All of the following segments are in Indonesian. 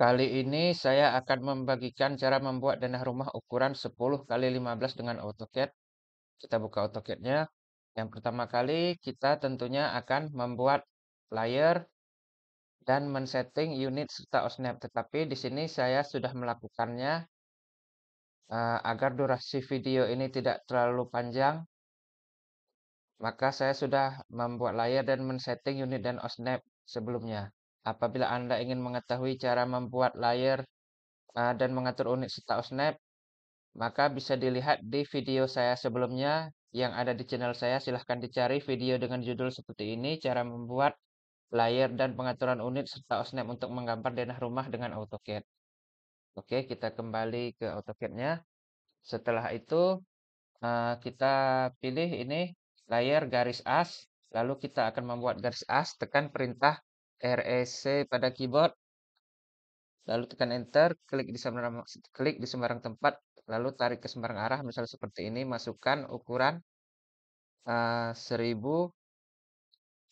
Kali ini saya akan membagikan cara membuat denah rumah ukuran 10 kali 15 dengan AutoCAD. Kita buka AutoCAD-nya. Yang pertama kali kita tentunya akan membuat layer dan men-setting unit serta OSNAP. Tetapi di sini saya sudah melakukannya uh, agar durasi video ini tidak terlalu panjang. Maka saya sudah membuat layer dan men-setting unit dan OSNAP sebelumnya. Apabila Anda ingin mengetahui cara membuat layer uh, dan mengatur unit serta OSNAP, maka bisa dilihat di video saya sebelumnya yang ada di channel saya. Silahkan dicari video dengan judul seperti ini, cara membuat layer dan pengaturan unit serta OSNAP untuk menggambar denah rumah dengan AutoCAD. Oke, kita kembali ke AutoCAD-nya. Setelah itu, uh, kita pilih ini layer garis as. Lalu kita akan membuat garis as, tekan perintah REC pada keyboard. Lalu tekan enter, klik di sembarang, klik di sembarang tempat, lalu tarik ke sembarang arah, misalnya seperti ini, masukkan ukuran uh, 1000,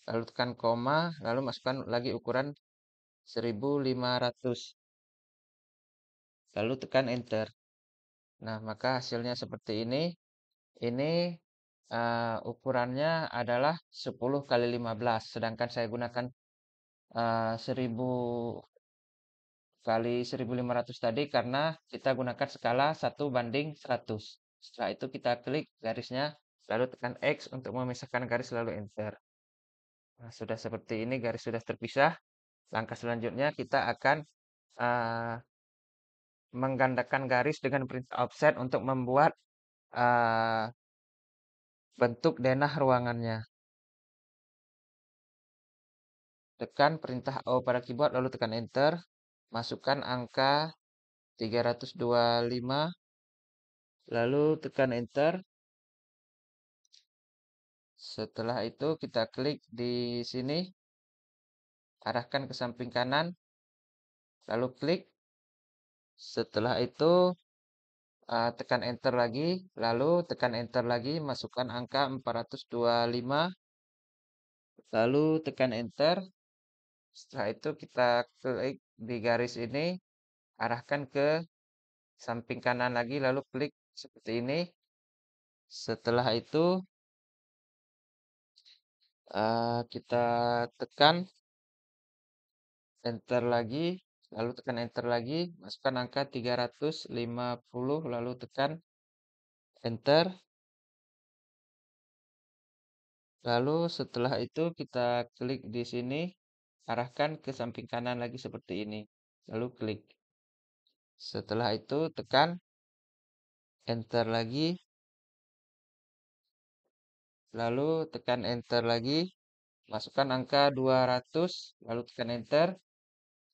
lalu tekan koma, lalu masukkan lagi ukuran 1500. Lalu tekan enter. Nah, maka hasilnya seperti ini. Ini uh, ukurannya adalah 10 kali 15, sedangkan saya gunakan uh, 1000 kali 1500 tadi karena kita gunakan skala 1 banding 100. Setelah itu kita klik garisnya, lalu tekan X untuk memisahkan garis lalu enter. Nah, sudah seperti ini garis sudah terpisah. Langkah selanjutnya kita akan uh, menggandakan garis dengan perintah offset untuk membuat uh, bentuk denah ruangannya. Tekan perintah O pada keyboard lalu tekan enter. Masukkan angka 325 lalu tekan enter. Setelah itu kita klik di sini. Arahkan ke samping kanan. Lalu klik. Setelah itu uh, tekan enter lagi. Lalu tekan enter lagi. Masukkan angka 425. Lalu tekan enter. Setelah itu kita klik di garis ini. Arahkan ke samping kanan lagi. Lalu klik seperti ini. Setelah itu uh, kita tekan enter lagi lalu tekan enter lagi masukkan angka 350 lalu tekan enter lalu setelah itu kita klik di sini arahkan ke samping kanan lagi seperti ini. Lalu klik. Setelah itu tekan enter lagi. Lalu tekan enter lagi, masukkan angka 200, lalu tekan enter.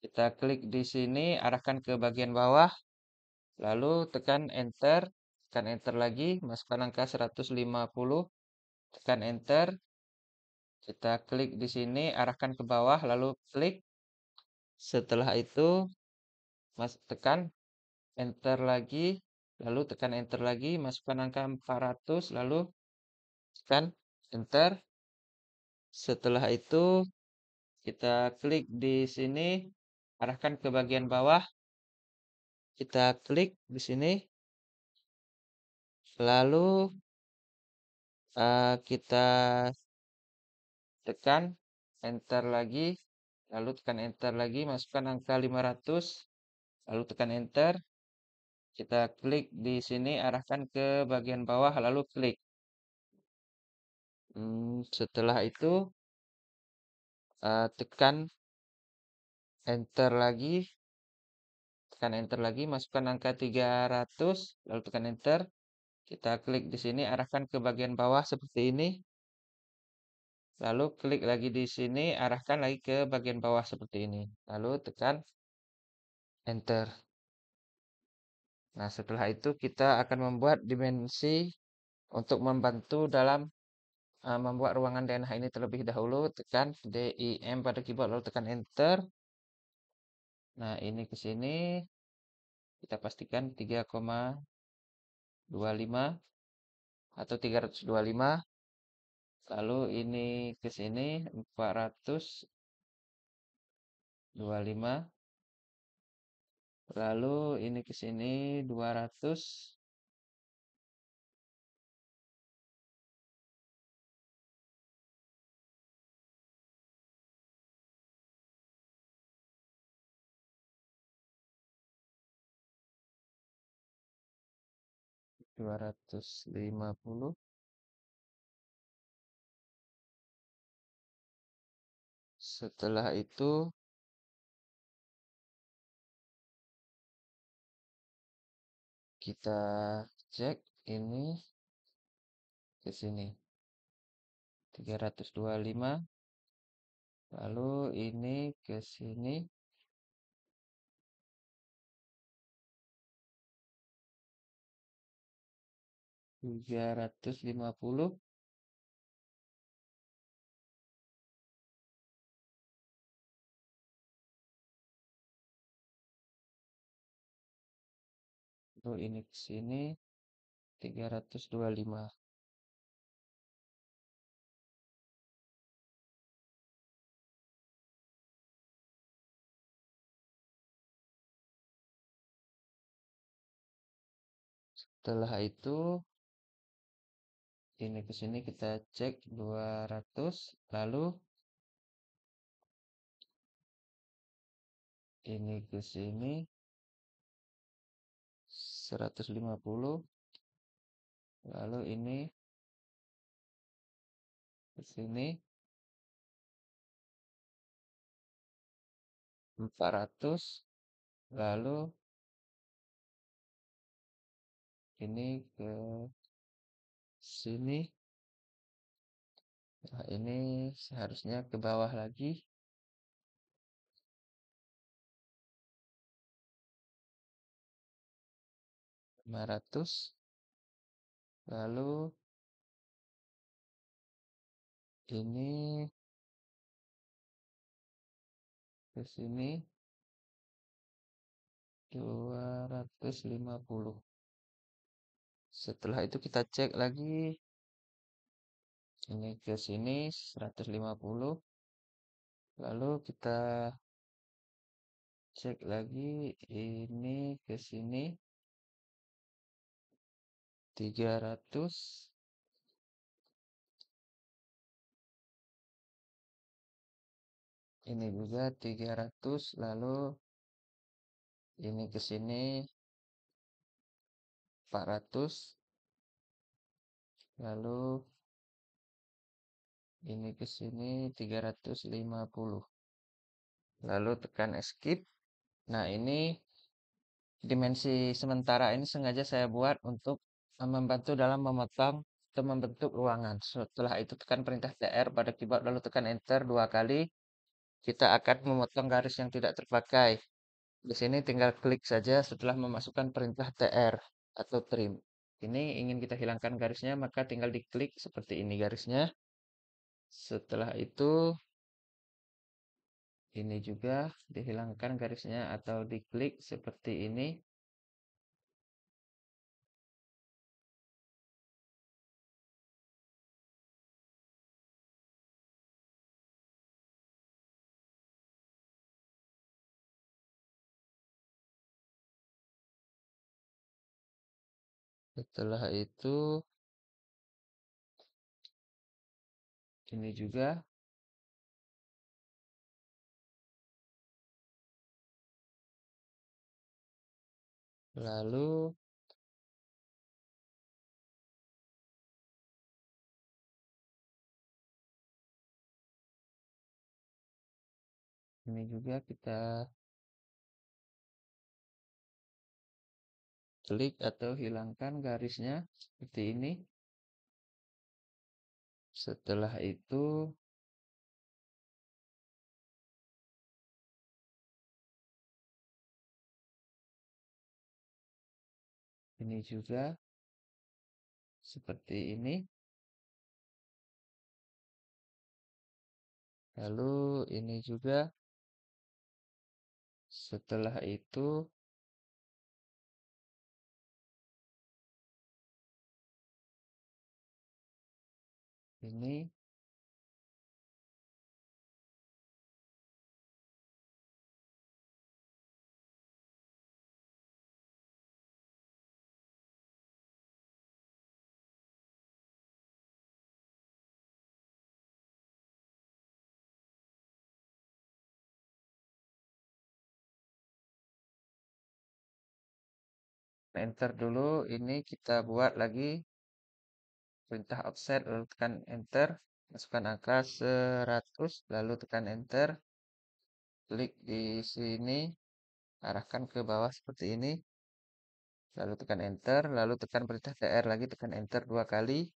Kita klik di sini, arahkan ke bagian bawah, lalu tekan enter, tekan enter lagi, masukkan angka 150, tekan enter. Kita klik di sini, arahkan ke bawah, lalu klik. Setelah itu, mas tekan enter lagi, lalu tekan enter lagi, masukkan angka 400, lalu kan enter. Setelah itu kita klik di sini arahkan ke bagian bawah. Kita klik di sini. Lalu uh, kita tekan enter lagi lalu tekan enter lagi masukkan angka 500 lalu tekan enter kita klik di sini arahkan ke bagian bawah lalu klik Hmm, setelah itu uh, tekan enter lagi. Tekan enter lagi, masukkan angka 300, lalu tekan enter. Kita klik di sini, arahkan ke bagian bawah seperti ini. Lalu klik lagi di sini, arahkan lagi ke bagian bawah seperti ini. Lalu tekan enter. Nah, setelah itu kita akan membuat dimensi untuk membantu dalam uh, membuat ruangan denah ini terlebih dahulu, tekan DIM pada keyboard lalu tekan enter. Nah, ini ke sini kita pastikan 3,25 atau 325. Lalu ini ke sini 425. Lalu ini ke sini 200 250 Setelah itu kita cek ini ke sini. 325 lalu ini ke sini. tiga ratus lima puluh lalu ini ke sini tiga ratus dua lima. Setelah itu ini ke sini kita cek 200 lalu ini ke sini 150 lalu ini ke sini 400 lalu ini ke sini. Nah ini seharusnya ke bawah lagi lima ratus lalu ini ke sini dua ratus lima puluh. Setelah itu kita cek lagi. Ini ke sini 150 lalu kita cek lagi ini ke sini 300 ini juga 300 lalu ini ke sini 400 lalu ini ke sini 350 lalu tekan escape nah ini dimensi sementara ini sengaja saya buat untuk membantu dalam memotong atau membentuk ruangan setelah itu tekan perintah TR pada keyboard lalu tekan enter dua kali kita akan memotong garis yang tidak terpakai di sini tinggal klik saja setelah memasukkan perintah TR atau trim. Ini ingin kita hilangkan garisnya, maka tinggal diklik seperti ini garisnya. Setelah itu, ini juga dihilangkan garisnya atau diklik seperti ini. Setelah itu ini juga. Lalu ini juga kita klik atau hilangkan garisnya seperti ini. Setelah itu ini juga seperti ini. Lalu ini juga setelah itu ini enter dulu ini kita buat lagi perintah offset lalu tekan enter. Masukkan angka 100 lalu tekan enter. Klik di sini. Arahkan ke bawah seperti ini. Lalu tekan enter. Lalu tekan perintah TR lagi. Tekan enter dua kali.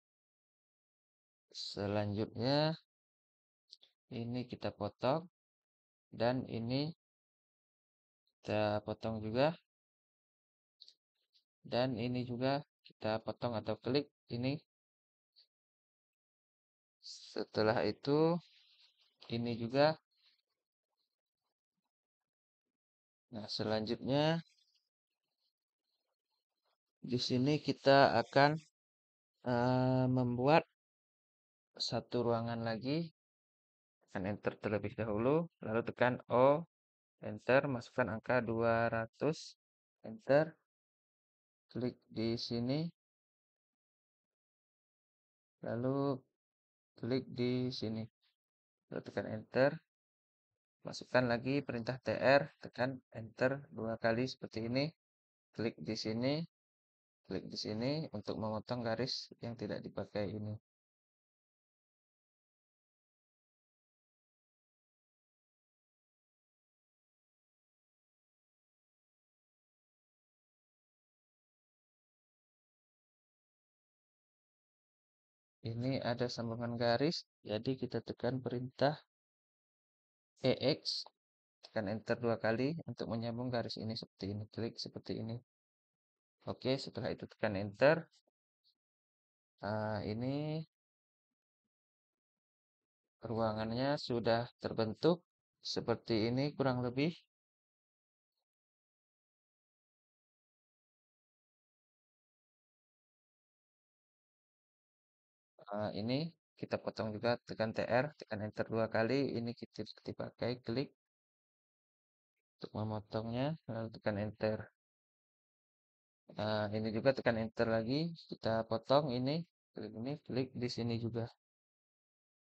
Selanjutnya ini kita potong dan ini kita potong juga dan ini juga kita potong atau klik ini setelah itu ini juga. Nah selanjutnya di sini kita akan uh, membuat satu ruangan lagi. Tekan enter terlebih dahulu lalu tekan O enter masukkan angka 200 enter klik di sini. Lalu klik di sini. Lalu tekan enter. Masukkan lagi perintah tr tekan enter dua kali seperti ini. Klik di sini. Klik di sini untuk memotong garis yang tidak dipakai ini ini ada sambungan garis jadi kita tekan perintah EX tekan enter dua kali untuk menyambung garis ini seperti ini. Klik seperti ini. Oke setelah itu tekan enter. Nah, ini ruangannya sudah terbentuk. Seperti ini kurang lebih uh, ini kita potong juga tekan TR tekan enter dua kali ini kita dipakai klik. Untuk memotongnya lalu tekan enter. Uh, ini juga tekan enter lagi kita potong ini klik ini klik di sini juga.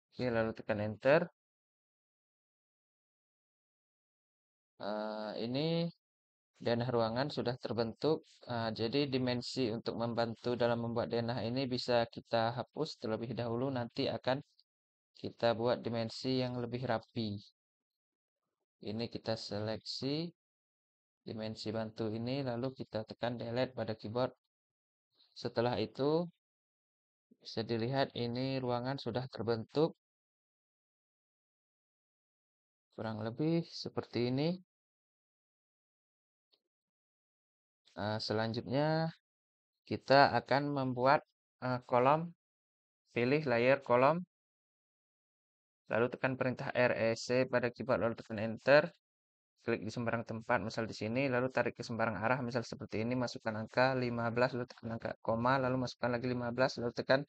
Oke lalu tekan enter. Uh, ini Denah ruangan sudah terbentuk. Uh, jadi dimensi untuk membantu dalam membuat denah ini bisa kita hapus terlebih dahulu. Nanti akan kita buat dimensi yang lebih rapi. Ini kita seleksi dimensi bantu ini. Lalu kita tekan delete pada keyboard. Setelah itu bisa dilihat ini ruangan sudah terbentuk. Kurang lebih seperti ini. Uh, selanjutnya kita akan membuat uh, kolom. Pilih layer kolom. Lalu tekan perintah REC pada keyboard lalu tekan enter. Klik di sembarang tempat, misal di sini, lalu tarik ke sembarang arah, misal seperti ini, masukkan angka 15, lalu tekan angka koma, lalu masukkan lagi 15, lalu tekan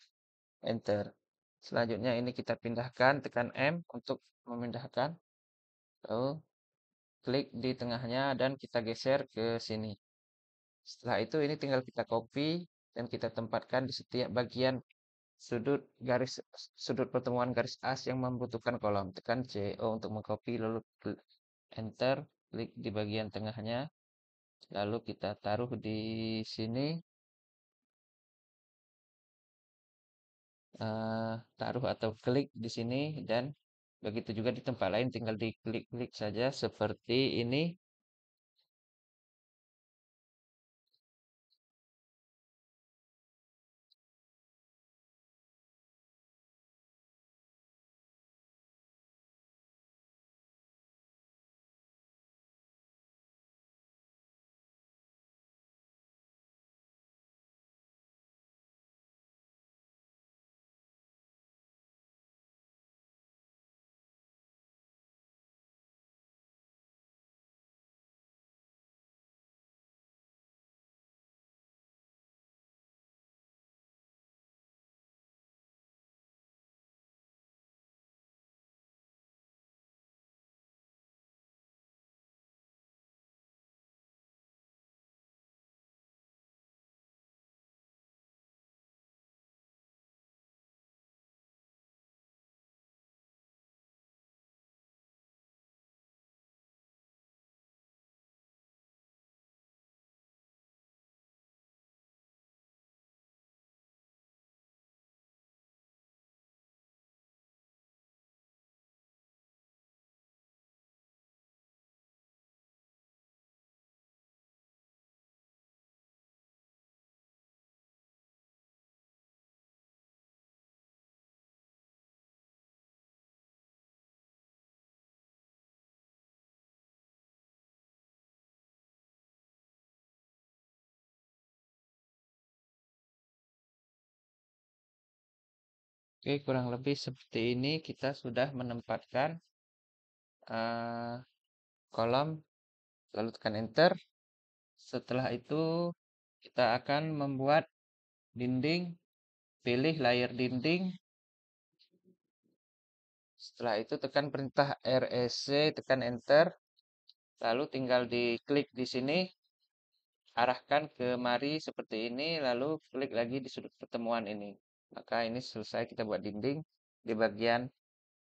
enter. Selanjutnya ini kita pindahkan, tekan M untuk memindahkan. Lalu klik di tengahnya dan kita geser ke sini. Setelah itu ini tinggal kita copy dan kita tempatkan di setiap bagian sudut garis sudut pertemuan garis as yang membutuhkan kolom. Tekan CO untuk mengcopy lalu enter, klik di bagian tengahnya. Lalu kita taruh di sini. Uh, taruh atau klik di sini dan begitu juga di tempat lain tinggal diklik-klik saja seperti ini Oke, kurang lebih seperti ini kita sudah menempatkan uh, kolom, lalu tekan enter. Setelah itu kita akan membuat dinding, pilih layer dinding. Setelah itu tekan perintah REC, tekan enter. Lalu tinggal diklik di sini, arahkan ke mari seperti ini, lalu klik lagi di sudut pertemuan ini. Maka ini selesai kita buat dinding di bagian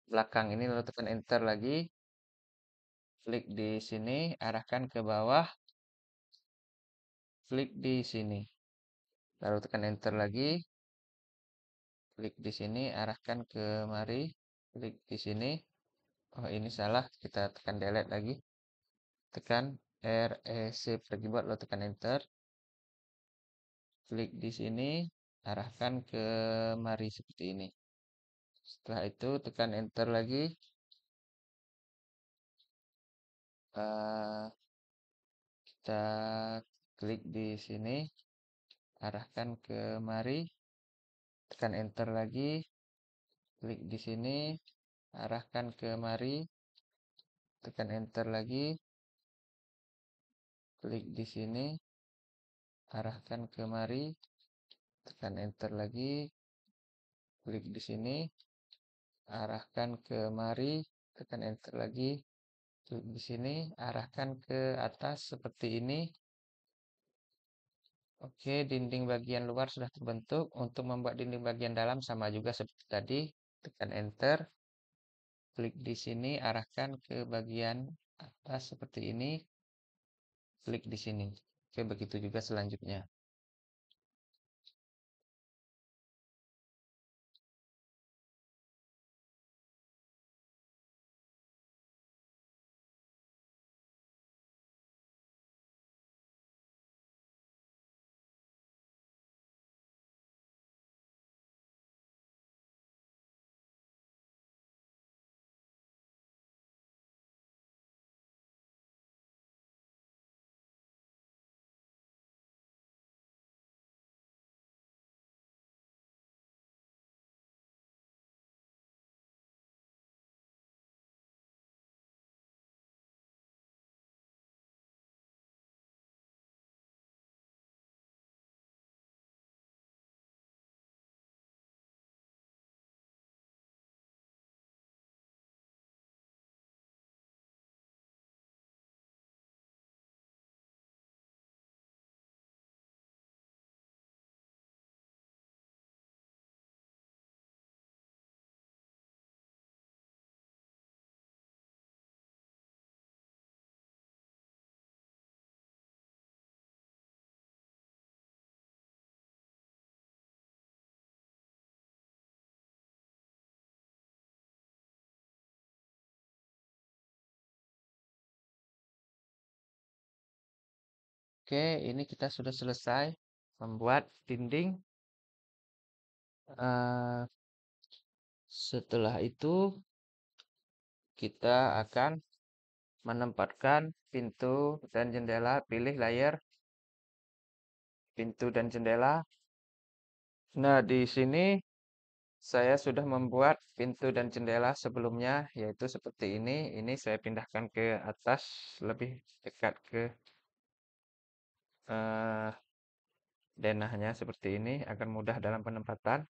belakang ini, lalu tekan enter lagi. Klik di sini, arahkan ke bawah. Klik di sini. Lalu tekan enter lagi. Klik di sini, arahkan ke mari. Klik di sini. Oh, ini salah. Kita tekan delete lagi tekan REC pergi buat lo tekan enter klik di sini arahkan ke mari seperti ini. Setelah itu tekan enter lagi. Uh, kita klik di sini. Arahkan ke mari. Tekan enter lagi. Klik di sini. Arahkan ke mari. Tekan enter lagi. Klik di sini, arahkan ke mari, tekan enter lagi, klik di sini, arahkan ke mari, tekan enter lagi, klik di sini, arahkan ke atas seperti ini. Oke, dinding bagian luar sudah terbentuk. Untuk membuat dinding bagian dalam sama juga seperti tadi, tekan enter. Klik di sini, arahkan ke bagian atas seperti ini klik di sini. Oke, begitu juga selanjutnya. Oke, ini kita sudah selesai membuat dinding. Uh, setelah itu, kita akan menempatkan pintu dan jendela. Pilih layar pintu dan jendela. Nah, di sini saya sudah membuat pintu dan jendela sebelumnya, yaitu seperti ini. Ini saya pindahkan ke atas, lebih dekat ke uh, denahnya seperti ini agar mudah dalam penempatan.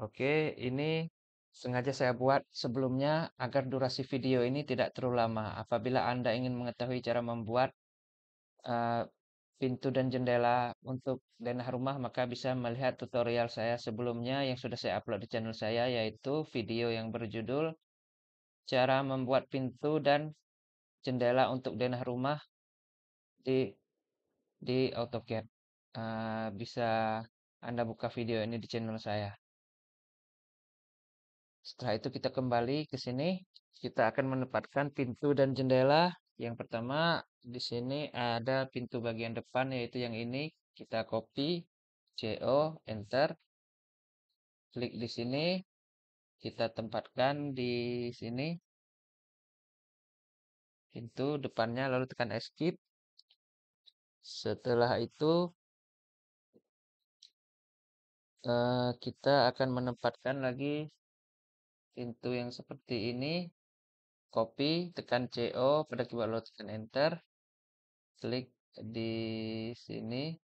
Oke, ini sengaja saya buat sebelumnya agar durasi video ini tidak terlalu lama. Apabila Anda ingin mengetahui cara membuat uh, pintu dan jendela untuk denah rumah, maka bisa melihat tutorial saya sebelumnya yang sudah saya upload di channel saya, yaitu video yang berjudul Cara Membuat Pintu dan Jendela untuk Denah Rumah di di AutoCAD. Uh, bisa Anda buka video ini di channel saya. Setelah itu kita kembali ke sini. Kita akan menempatkan pintu dan jendela. Yang pertama di sini ada pintu bagian depan yaitu yang ini. Kita copy, CO, enter. Klik di sini. Kita tempatkan di sini. Pintu depannya lalu tekan escape. Setelah itu eh, kita akan menempatkan lagi pintu yang seperti ini. Copy, tekan CO, pada keyboard lo tekan Enter. Klik di sini.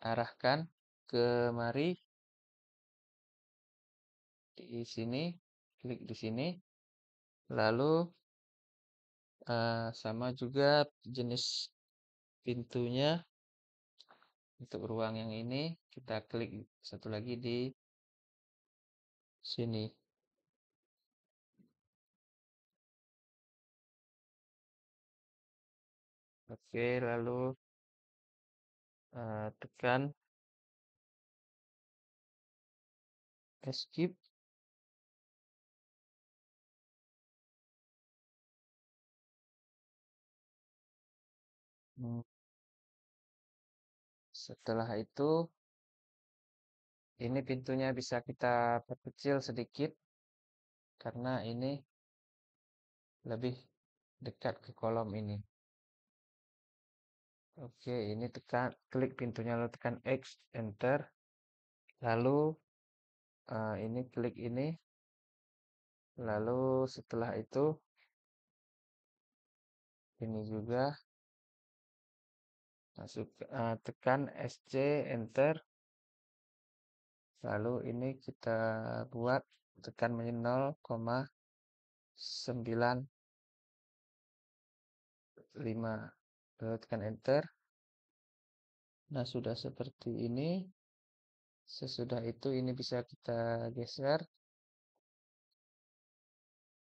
Arahkan ke mari. Di sini. Klik di sini. Lalu uh, sama juga jenis pintunya untuk ruang yang ini kita klik satu lagi di sini oke lalu uh, tekan escape hmm. Setelah itu ini pintunya bisa kita perkecil sedikit karena ini lebih dekat ke kolom ini. Oke ini tekan klik pintunya lalu tekan X enter. Lalu uh, ini klik ini. Lalu setelah itu ini juga masuk uh, tekan SC enter. Lalu ini kita buat tekan menjadi 0,95 lalu tekan enter. Nah sudah seperti ini. Sesudah itu ini bisa kita geser.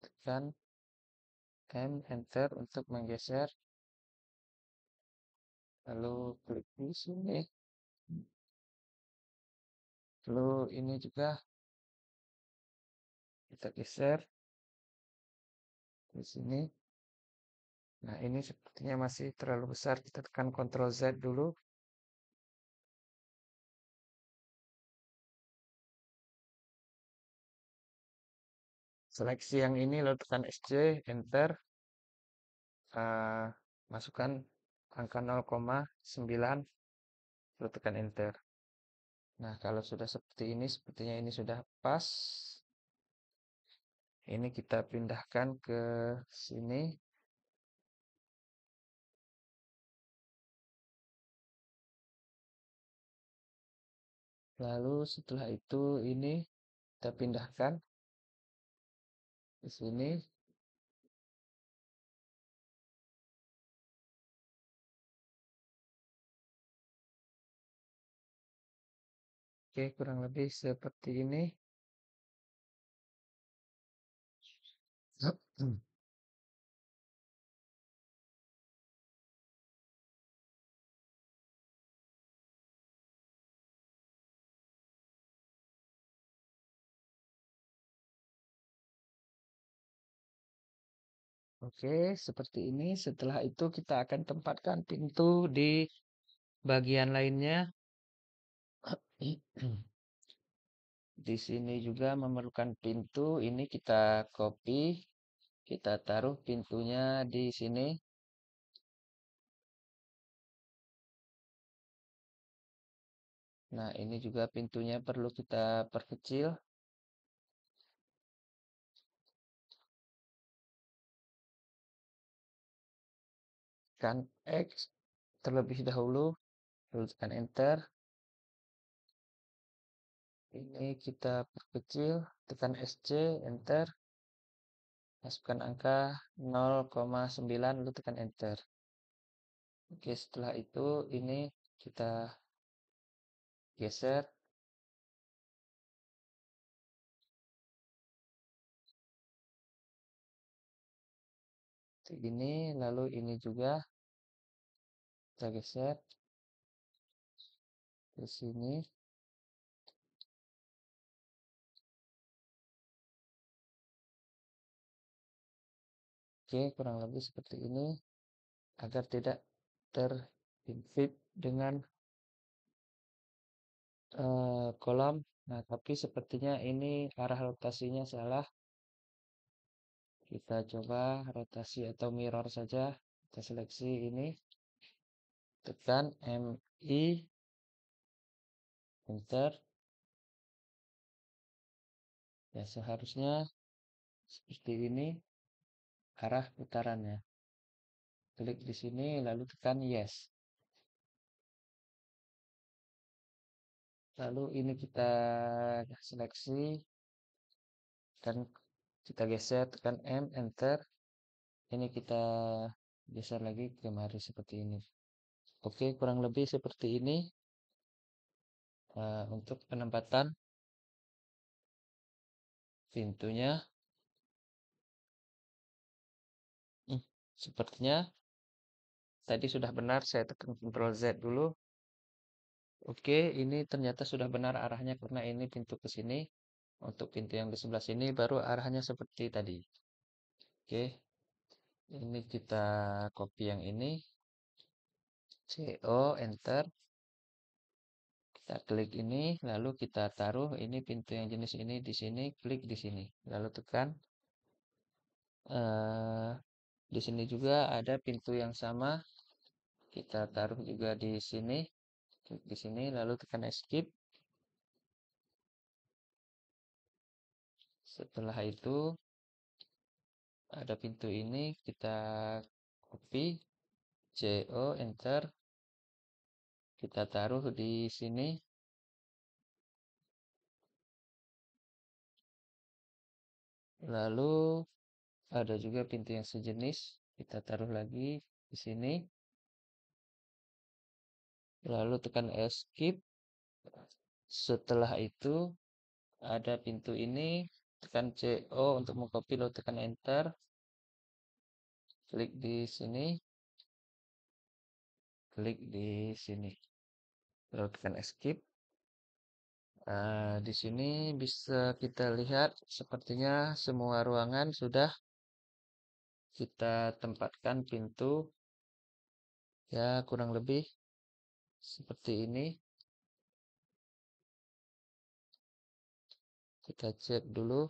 Tekan M enter untuk menggeser lalu klik di sini lalu ini juga. Kita geser. Di sini. Nah ini sepertinya masih terlalu besar. Kita tekan Ctrl Z dulu. Seleksi yang ini lalu tekan SC enter. Uh, masukkan angka 0,9 lalu tekan enter. Nah kalau sudah seperti ini sepertinya ini sudah pas. Ini kita pindahkan ke sini. Lalu setelah itu ini kita pindahkan di sini Oke, kurang lebih seperti ini. Oke, seperti ini. Setelah itu kita akan tempatkan pintu di bagian lainnya. Di sini juga memerlukan pintu. Ini kita copy. Kita taruh pintunya di sini. Nah, ini juga pintunya perlu kita perkecil. Tekan X terlebih dahulu, lalu tekan Enter. Ini kita perkecil, tekan SC, Enter. Masukkan angka 0,9, lalu tekan Enter. Oke, setelah itu ini kita geser. Ini, lalu ini juga kita geser ke sini. Oke, kurang lebih seperti ini agar tidak terimpit dengan uh, kolam. Nah, tapi sepertinya ini arah rotasinya salah. Kita coba rotasi atau mirror saja. Kita seleksi ini. Tekan MI. Enter. Ya, seharusnya seperti ini arah putarannya. Klik di sini lalu tekan yes. Lalu ini kita seleksi dan kita geser tekan M enter. Ini kita geser lagi kemari seperti ini. Oke, kurang lebih seperti ini uh, untuk penempatan pintunya. Sepertinya tadi sudah benar, saya tekan Ctrl Z dulu. Oke, ini ternyata sudah benar arahnya karena ini pintu ke sini. Untuk pintu yang di sebelah sini baru arahnya seperti tadi. Oke, ini kita copy yang ini. CO, enter. Kita klik ini, lalu kita taruh ini pintu yang jenis ini di sini, klik di sini. Lalu tekan. Uh, di sini juga ada pintu yang sama. Kita taruh juga di sini. Klik di sini, lalu tekan escape. Setelah itu ada pintu ini, kita copy, CO, enter. Kita taruh di sini. Lalu ada juga pintu yang sejenis, kita taruh lagi di sini. Lalu tekan escape. Setelah itu ada pintu ini, tekan CO untuk mengcopy lalu tekan enter. Klik di sini. Klik di sini. Lalu tekan escape. Nah, di sini bisa kita lihat sepertinya semua ruangan sudah kita tempatkan pintu ya kurang lebih seperti ini. Kita cek dulu.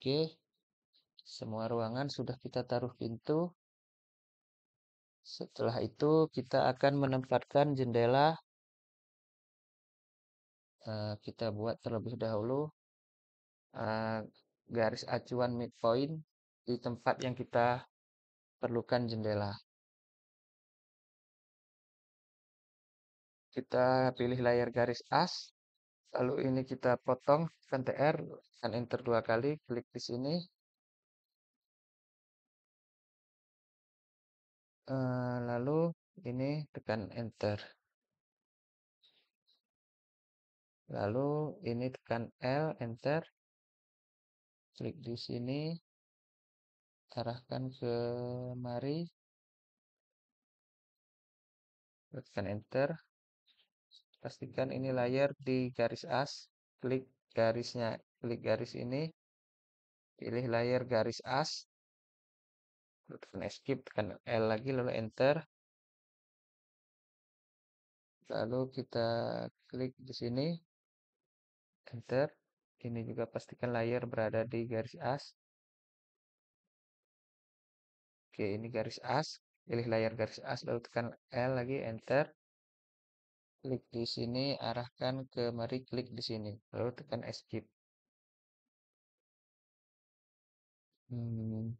Oke semua ruangan sudah kita taruh pintu. Setelah itu kita akan menempatkan jendela. Uh, kita buat terlebih dahulu uh, garis acuan midpoint di tempat yang kita perlukan jendela. Kita pilih layar garis as, lalu ini kita potong, tekan TR, tekan enter dua kali, klik di sini. Uh, lalu ini tekan enter. Lalu ini tekan L, enter klik di sini. Arahkan ke mari tekan enter. Pastikan ini layar di garis as. Klik garisnya klik garis ini. Pilih layar garis as. Tekan escape tekan L lagi lalu enter. Lalu kita klik di sini. Enter ini juga pastikan layar berada di garis as. Oke, ini garis as. Pilih layar garis as, lalu tekan L lagi, enter. Klik di sini, arahkan ke mari klik di sini. Lalu tekan escape. Hmm.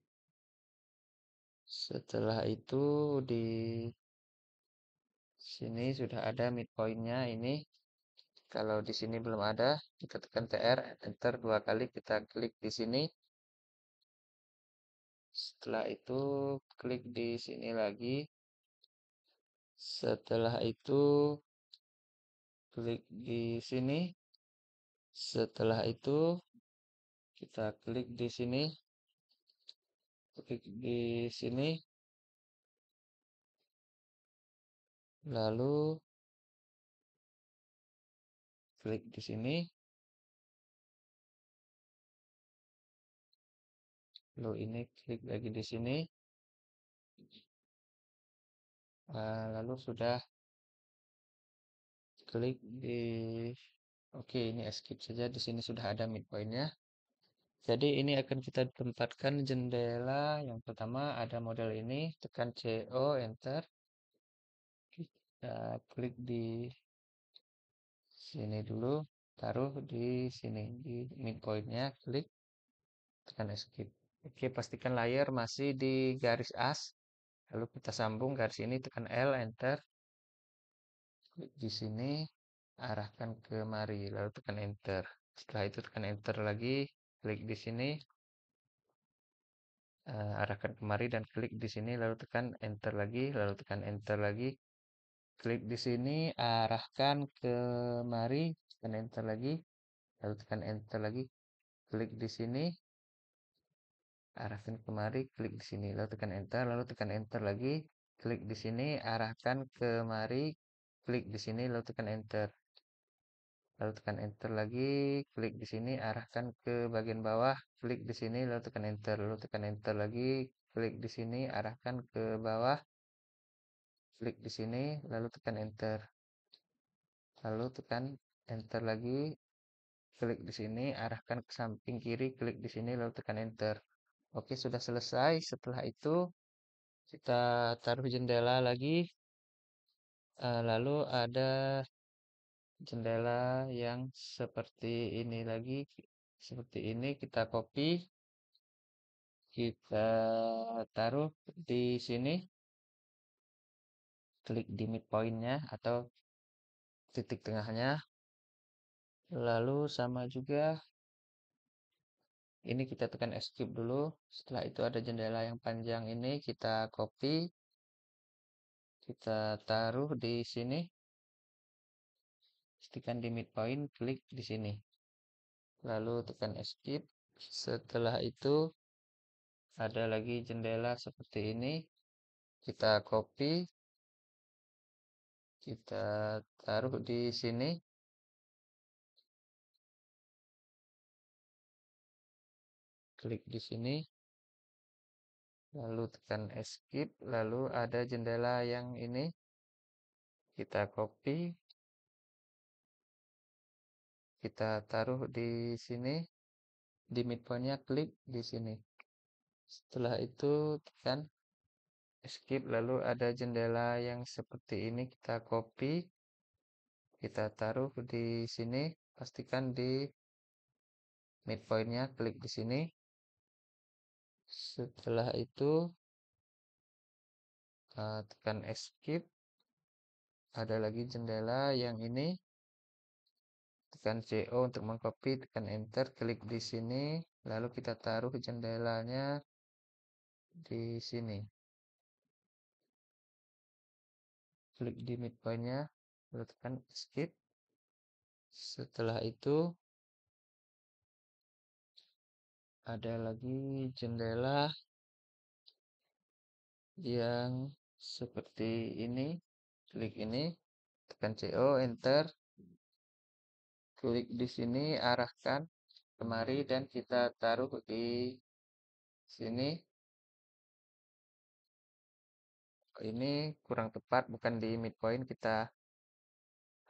Setelah itu di sini sudah ada midpointnya ini kalau di sini belum ada, kita tekan TR, enter dua kali, kita klik di sini. Setelah itu, klik di sini lagi. Setelah itu, klik di sini. Setelah itu, kita klik di sini. Klik di sini. Lalu klik di sini. Lalu ini klik lagi di sini. Uh, lalu sudah klik di Oke, ini escape saja. Di sini sudah ada midpointnya. Jadi ini akan kita tempatkan jendela. Yang pertama ada model ini. Tekan CO, enter. Kita klik di sini dulu, taruh di sini di midpointnya, klik, tekan escape. Oke, pastikan layar masih di garis as. Lalu kita sambung garis ini, tekan L, enter. Klik di sini, arahkan ke mari, lalu tekan enter. Setelah itu tekan enter lagi, klik di sini, uh, arahkan kemari dan klik di sini lalu tekan enter lagi lalu tekan enter lagi klik di sini arahkan ke mari tekan enter lagi lalu tekan enter lagi klik di sini arahkan kemari klik di sini lalu tekan enter lalu tekan enter lagi klik di sini arahkan ke mari klik di sini lalu tekan enter. Lalu tekan enter lagi, klik di sini, arahkan ke bagian bawah, klik di sini, lalu tekan enter, lalu tekan enter lagi, klik di sini, arahkan ke bawah, klik di sini, lalu tekan enter, lalu tekan enter lagi, klik di sini, arahkan ke samping kiri, klik di sini, lalu tekan enter. Oke, sudah selesai. Setelah itu, kita taruh jendela lagi. Eh, lalu ada jendela yang seperti ini lagi seperti ini kita copy kita taruh di sini klik di midpointnya atau titik tengahnya lalu sama juga ini kita tekan escape dulu setelah itu ada jendela yang panjang ini kita copy kita taruh di sini pastikan di midpoint, klik di sini. Lalu tekan escape. Setelah itu ada lagi jendela seperti ini. Kita copy. Kita taruh di sini. Klik di sini. Lalu tekan escape. Lalu ada jendela yang ini. Kita copy, kita taruh di sini di midpointnya klik di sini setelah itu tekan escape lalu ada jendela yang seperti ini kita copy. Kita taruh di sini pastikan di midpointnya klik di sini. Setelah itu uh, tekan escape ada lagi jendela yang ini. Tekan CO untuk mengcopy, tekan enter, klik di sini, lalu kita taruh jendelanya di sini. Klik di midpointnya, lalu tekan escape. Setelah itu, ada lagi jendela yang seperti ini. Klik ini, tekan CO, enter, klik di sini, arahkan kemari dan kita taruh di sini. Ini kurang tepat, bukan di midpoint, kita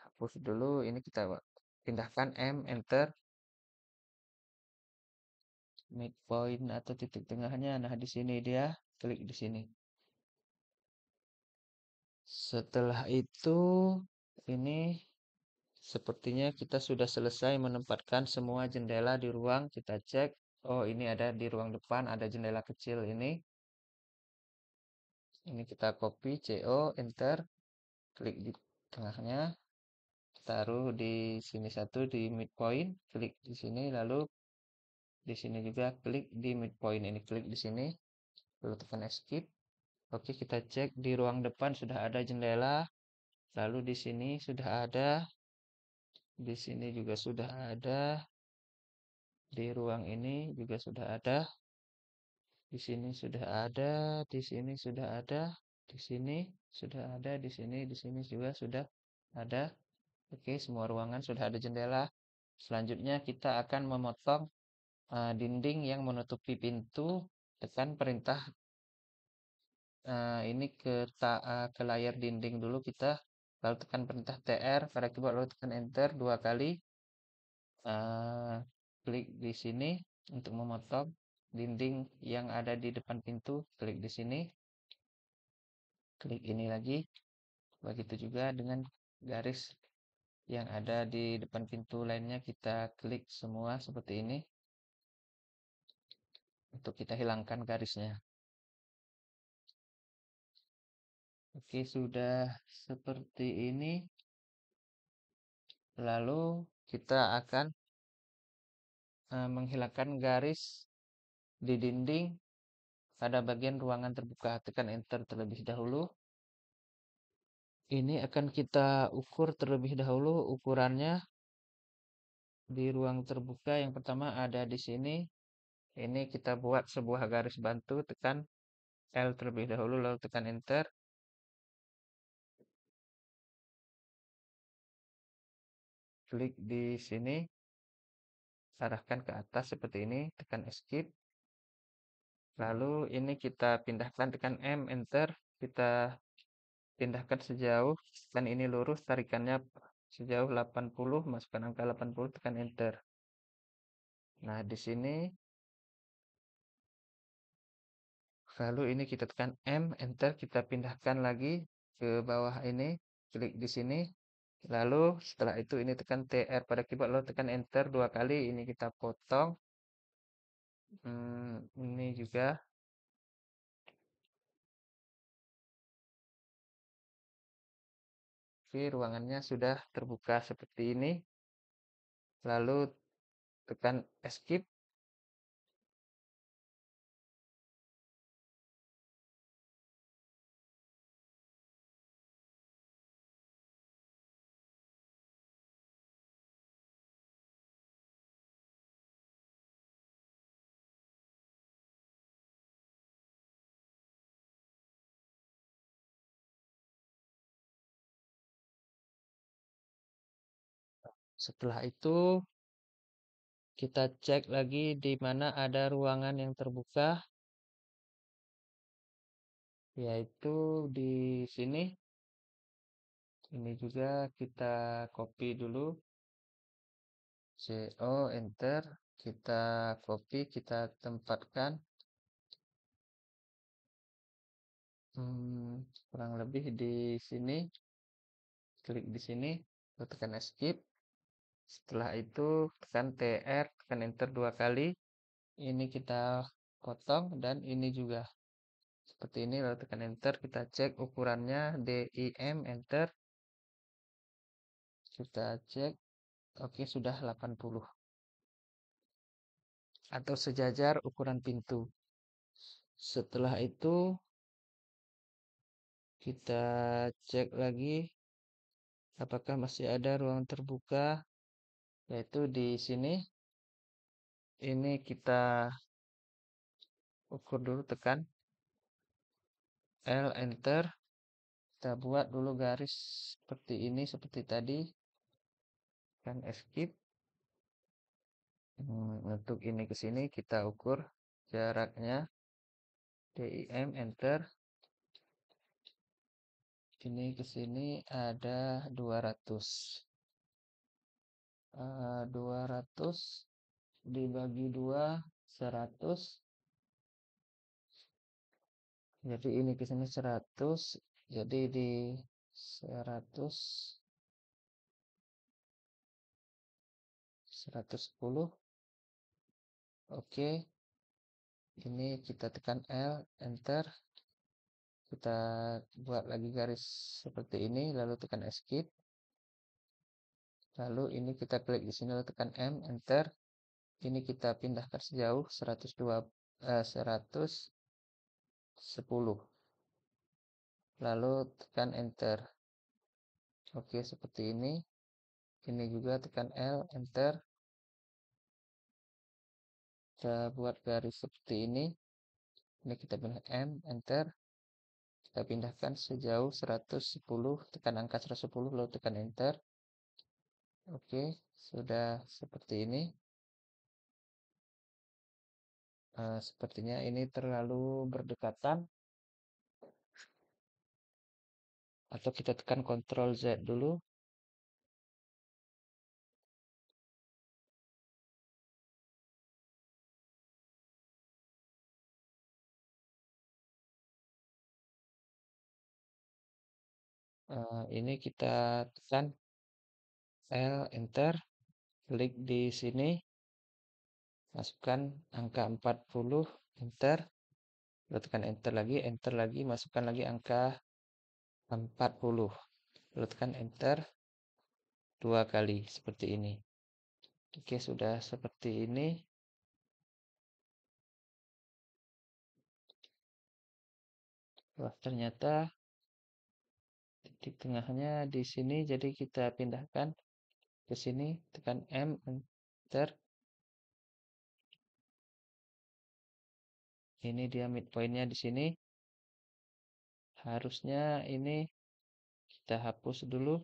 hapus dulu. Ini kita pindahkan M, enter. Midpoint atau titik tengahnya, nah di sini dia, klik di sini. Setelah itu, ini Sepertinya kita sudah selesai menempatkan semua jendela di ruang. Kita cek. Oh, ini ada di ruang depan, ada jendela kecil ini. Ini kita copy, CO, enter. Klik di tengahnya. Taruh di sini satu, di midpoint. Klik di sini, lalu di sini juga klik di midpoint. Ini klik di sini. Lalu tekan escape. Oke, kita cek di ruang depan sudah ada jendela. Lalu di sini sudah ada di sini juga sudah ada. Di ruang ini juga sudah ada. Di sini sudah ada, di sini sudah ada, di sini sudah ada, di sini, di sini juga sudah ada. Oke, semua ruangan sudah ada jendela. Selanjutnya kita akan memotong uh, dinding yang menutupi pintu. Tekan perintah uh, ini ke, ta, uh, ke layar dinding dulu kita lalu tekan perintah TR pada keyboard lalu tekan enter dua kali uh, klik di sini untuk memotong dinding yang ada di depan pintu klik di sini klik ini lagi begitu juga dengan garis yang ada di depan pintu lainnya kita klik semua seperti ini untuk kita hilangkan garisnya. Oke, sudah seperti ini. Lalu kita akan uh, menghilangkan garis di dinding pada bagian ruangan terbuka. Tekan enter terlebih dahulu. Ini akan kita ukur terlebih dahulu ukurannya di ruang terbuka. Yang pertama ada di sini. Ini kita buat sebuah garis bantu, tekan L terlebih dahulu, lalu tekan enter. klik di sini, arahkan ke atas seperti ini, tekan escape. Lalu ini kita pindahkan, tekan M, enter, kita pindahkan sejauh, dan ini lurus, tarikannya sejauh 80, masukkan angka 80, tekan enter. Nah, di sini, lalu ini kita tekan M, enter, kita pindahkan lagi ke bawah ini, klik di sini, Lalu setelah itu ini tekan TR pada keyboard lalu tekan enter dua kali. Ini kita potong. Hmm, ini juga. Oke, ruangannya sudah terbuka seperti ini. Lalu tekan escape. Setelah itu kita cek lagi di mana ada ruangan yang terbuka yaitu di sini. Ini juga kita copy dulu. CO enter, kita copy, kita tempatkan. Hmm, kurang lebih di sini. Klik di sini, tekan escape. Setelah itu tekan TR, tekan enter dua kali. Ini kita potong dan ini juga. Seperti ini lalu tekan enter, kita cek ukurannya DIM enter. Kita cek. Oke, sudah 80. Atau sejajar ukuran pintu. Setelah itu kita cek lagi apakah masih ada ruang terbuka yaitu di sini. Ini kita ukur dulu tekan. L enter. Kita buat dulu garis seperti ini seperti tadi. Kan escape hmm, untuk ini ke sini kita ukur jaraknya. DIM enter. Ini ke sini ada 200 uh, 200 dibagi 2 100 jadi ini ke sini 100 jadi di 100 110 oke ini kita tekan L enter. Kita buat lagi garis seperti ini lalu tekan escape Lalu ini kita klik di sini tekan M, enter. Ini kita pindahkan sejauh 102 eh, 110. Lalu tekan enter. Oke, seperti ini. Ini juga tekan L, enter. Kita buat garis seperti ini. Ini kita pindah M, enter. Kita pindahkan sejauh 110, tekan angka 110, lalu tekan enter. Oke, sudah seperti ini. Uh, sepertinya ini terlalu berdekatan. Atau kita tekan Ctrl Z dulu. Uh, ini kita tekan L, enter. Klik di sini. Masukkan angka 40, enter. Tekan enter lagi, enter lagi, masukkan lagi angka 40. Lalu tekan enter dua kali seperti ini. Oke, sudah seperti ini. Wah, ternyata titik tengahnya di sini, jadi kita pindahkan ke sini, tekan M, enter. Ini dia midpointnya di sini. Harusnya ini kita hapus dulu.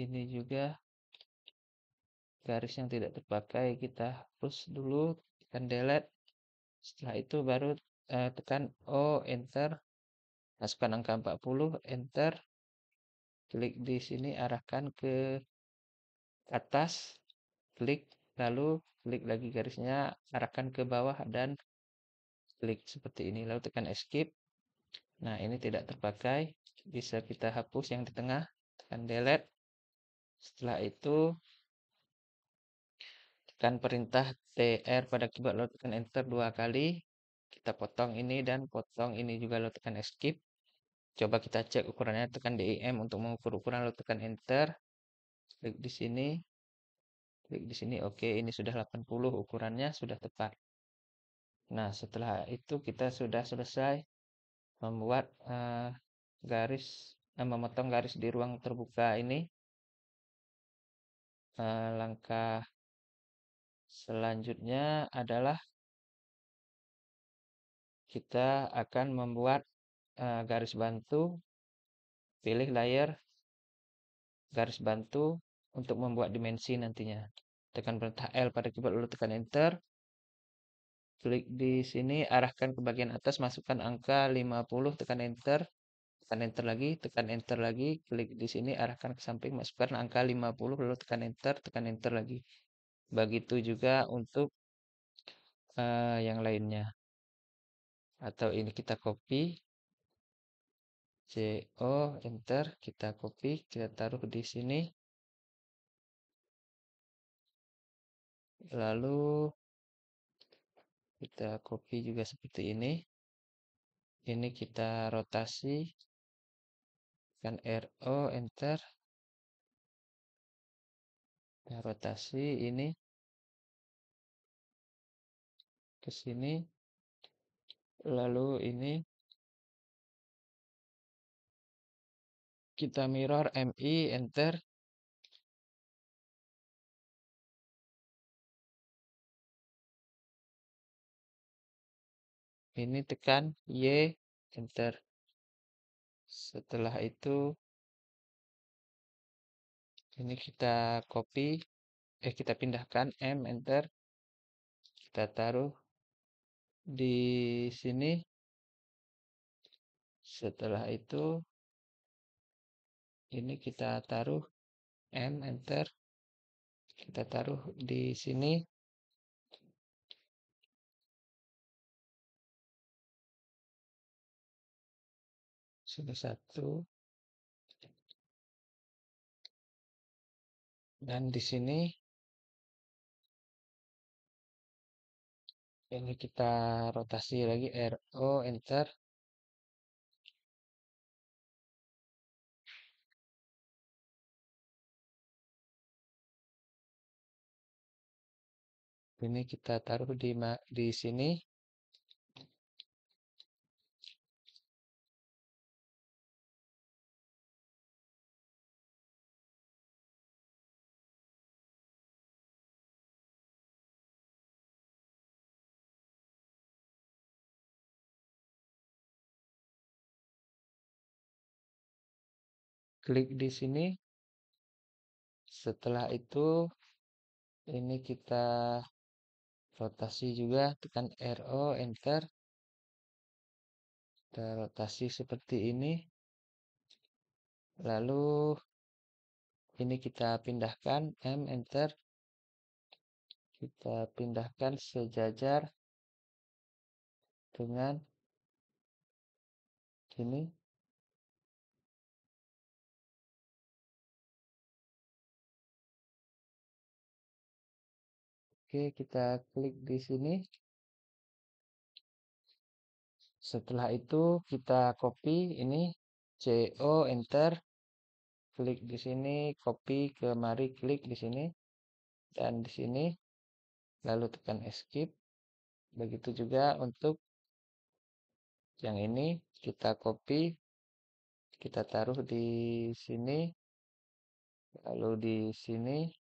Ini juga garis yang tidak terpakai kita hapus dulu, tekan delete. Setelah itu baru uh, tekan O, enter. Masukkan angka 40, enter. Klik di sini, arahkan ke atas. Klik, lalu klik lagi garisnya, arahkan ke bawah dan klik seperti ini. Lalu tekan escape. Nah, ini tidak terpakai. Bisa kita hapus yang di tengah, tekan delete. Setelah itu, tekan perintah TR pada keyboard lalu tekan enter dua kali. Kita potong ini dan potong ini juga lalu tekan escape. Coba kita cek ukurannya tekan DIM untuk mengukur ukuran lalu tekan enter. Klik di sini. Klik di sini. Oke, ini sudah 80 ukurannya sudah tepat. Nah, setelah itu kita sudah selesai membuat uh, garis uh, memotong garis di ruang terbuka ini. Uh, langkah Selanjutnya adalah kita akan membuat uh, garis bantu. Pilih layer garis bantu untuk membuat dimensi nantinya. Tekan perintah L pada keyboard lalu tekan enter. Klik di sini, arahkan ke bagian atas, masukkan angka 50, tekan enter. Tekan enter lagi, tekan enter lagi, klik di sini, arahkan ke samping, masukkan angka 50, lalu tekan enter, tekan enter lagi. Begitu juga untuk uh, yang lainnya. Atau ini kita copy. CO, enter, kita copy, kita taruh di sini. Lalu kita copy juga seperti ini. Ini kita rotasi. Kan RO, enter. Kita rotasi ini ke sini. Lalu ini kita mirror MI, enter. Ini tekan Y, enter. Setelah itu, ini kita copy, eh kita pindahkan M, enter. Kita taruh di sini. Setelah itu, ini kita taruh M, enter. Kita taruh di sini. Sudah satu. Dan di sini ini kita rotasi lagi RO enter. Ini kita taruh di di sini klik di sini. Setelah itu ini kita rotasi juga, tekan RO, enter. Kita rotasi seperti ini. Lalu ini kita pindahkan M, enter. Kita pindahkan sejajar dengan ini Oke, kita klik di sini. Setelah itu kita copy ini CO enter. Klik di sini, copy ke mari klik di sini dan di sini lalu tekan escape. Begitu juga untuk yang ini kita copy kita taruh di sini lalu di sini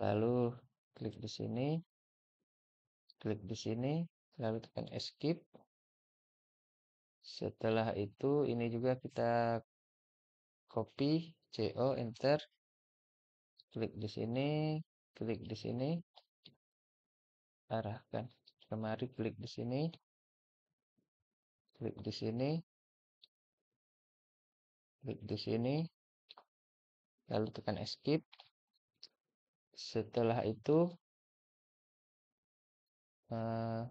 lalu klik di sini. Klik di sini lalu tekan escape. Setelah itu ini juga kita copy CO enter. Klik di sini klik di sini. Arahkan. Kemari klik di sini. Klik di sini. Klik di sini. Lalu tekan escape setelah itu uh,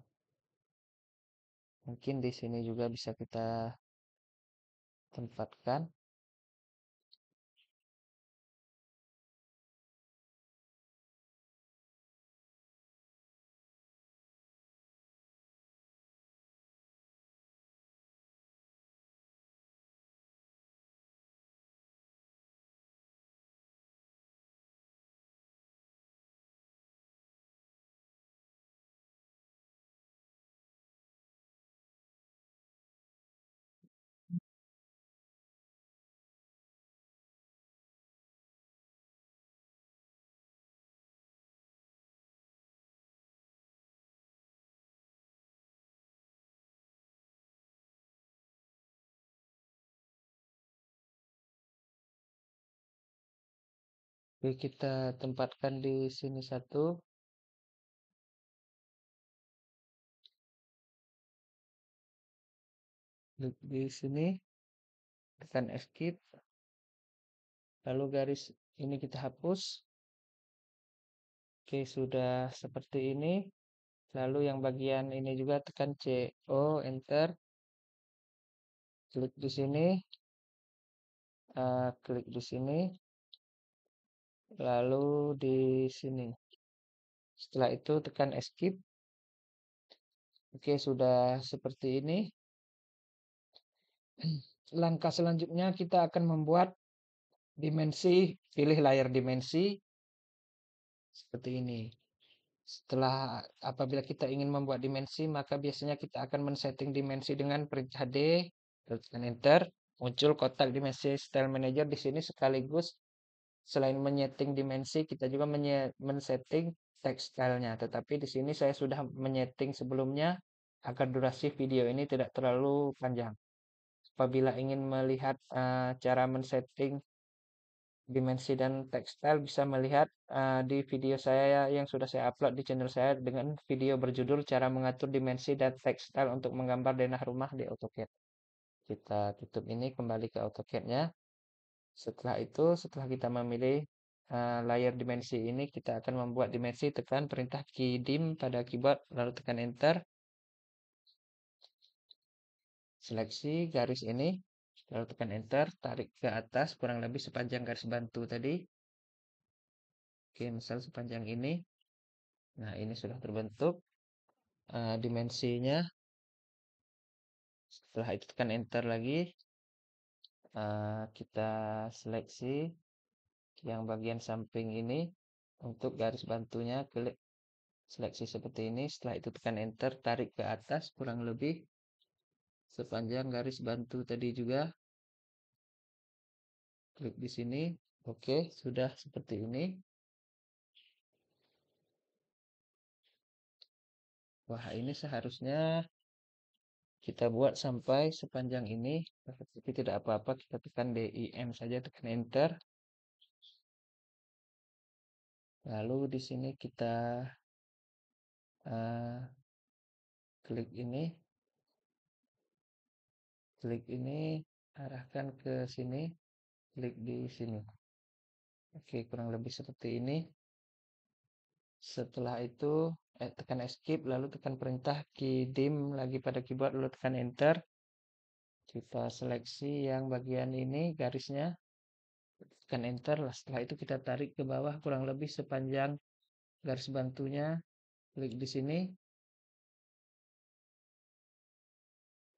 mungkin di sini juga bisa kita tempatkan Oke, kita tempatkan di sini satu. Klik di sini. Tekan escape. Lalu garis ini kita hapus. Oke, sudah seperti ini. Lalu yang bagian ini juga tekan C, O, enter. Klik di sini. Uh, klik di sini lalu di sini. Setelah itu tekan escape. Oke, sudah seperti ini. Langkah selanjutnya kita akan membuat dimensi, pilih layar dimensi seperti ini. Setelah apabila kita ingin membuat dimensi, maka biasanya kita akan men-setting dimensi dengan perintah D, tekan enter, muncul kotak dimensi style manager di sini sekaligus selain menyeting dimensi, kita juga men-setting text style-nya. Tetapi di sini saya sudah menyeting sebelumnya agar durasi video ini tidak terlalu panjang. Apabila ingin melihat uh, cara men-setting dimensi dan text style bisa melihat uh, di video saya yang sudah saya upload di channel saya dengan video berjudul cara mengatur dimensi dan text style untuk menggambar denah rumah di AutoCAD. Kita tutup ini kembali ke AutoCAD-nya. Setelah itu, setelah kita memilih uh, layar dimensi ini, kita akan membuat dimensi tekan perintah key dim pada keyboard, lalu tekan enter. Seleksi garis ini, lalu tekan enter, tarik ke atas kurang lebih sepanjang garis bantu tadi. Oke, misal sepanjang ini. Nah, ini sudah terbentuk uh, dimensinya. Setelah itu tekan enter lagi, uh, kita seleksi yang bagian samping ini untuk garis bantunya klik seleksi seperti ini. Setelah itu tekan enter tarik ke atas kurang lebih sepanjang garis bantu tadi juga. Klik di sini. Oke sudah seperti ini. Wah ini seharusnya kita buat sampai sepanjang ini. Tapi tidak apa-apa kita tekan DIM saja tekan enter. Lalu di sini kita uh, klik ini. Klik ini arahkan ke sini. Klik di sini. Oke kurang lebih seperti ini. Setelah itu eh, tekan escape lalu tekan perintah key dim lagi pada keyboard lalu tekan enter kita seleksi yang bagian ini garisnya tekan enter. Setelah itu kita tarik ke bawah kurang lebih sepanjang garis bantunya. Klik di sini.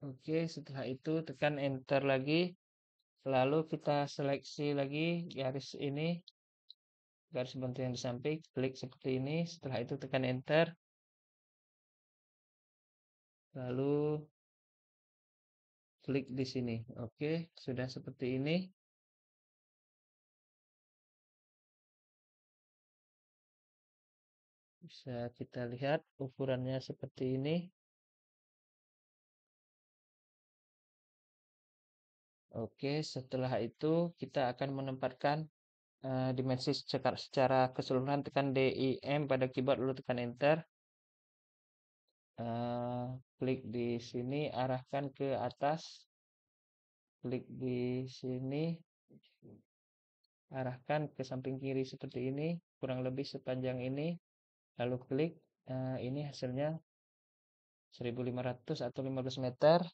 Oke, setelah itu tekan enter lagi. Lalu kita seleksi lagi garis ini. Garis bantu yang di samping, klik seperti ini. Setelah itu tekan enter. Lalu klik di sini. Oke, sudah seperti ini. Bisa kita lihat ukurannya seperti ini. Oke, setelah itu kita akan menempatkan uh, dimensi secara, secara keseluruhan tekan D, I, M pada keyboard lalu tekan enter. Uh, klik di sini, arahkan ke atas. Klik di sini, arahkan ke samping kiri seperti ini, kurang lebih sepanjang ini lalu klik uh, ini hasilnya 1500 atau 15 meter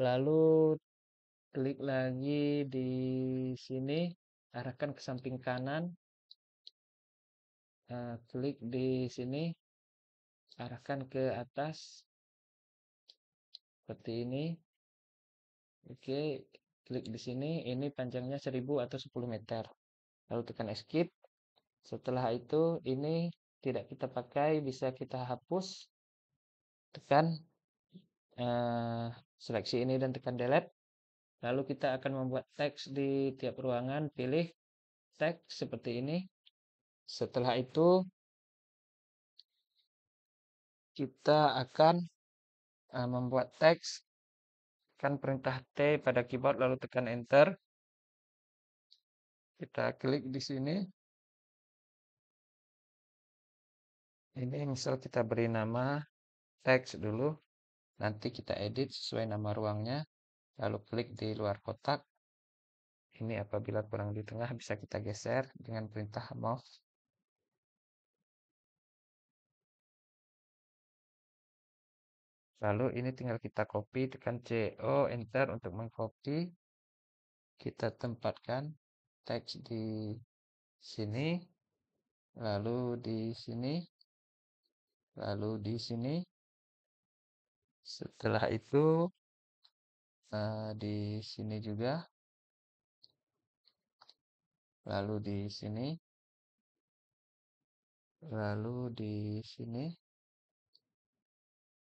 lalu klik lagi di sini arahkan ke samping kanan. Uh, klik di sini. Arahkan ke atas. Seperti ini. Oke klik di sini. Ini panjangnya 1000 atau 10 meter. Lalu tekan escape. Setelah itu ini tidak kita pakai, bisa kita hapus. Tekan uh, seleksi ini dan tekan delete. Lalu kita akan membuat teks di tiap ruangan, pilih teks seperti ini. Setelah itu kita akan uh, membuat teks kan perintah T pada keyboard lalu tekan enter. Kita klik di sini. Ini misal kita beri nama teks dulu. Nanti kita edit sesuai nama ruangnya. Lalu klik di luar kotak. Ini apabila kurang di tengah bisa kita geser dengan perintah mouse. Lalu ini tinggal kita copy, tekan C, O, Enter untuk mengcopy. Kita tempatkan teks di sini, lalu di sini, lalu di sini setelah itu uh, di sini juga. Lalu di sini. Lalu di sini.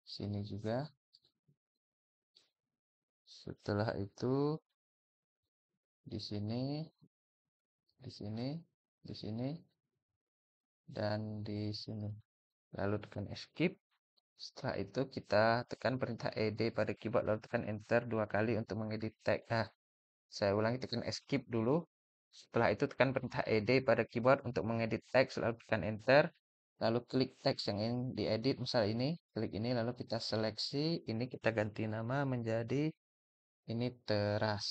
Sini juga. Setelah itu di sini di sini di sini dan di sini. Lalu tekan escape. Setelah itu kita tekan perintah ed pada keyboard lalu tekan enter dua kali untuk mengedit tag. Nah, saya ulangi tekan escape dulu. Setelah itu tekan perintah ed pada keyboard untuk mengedit teks lalu tekan enter. Lalu klik teks yang ingin diedit, misal ini, klik ini lalu kita seleksi, ini kita ganti nama menjadi ini teras.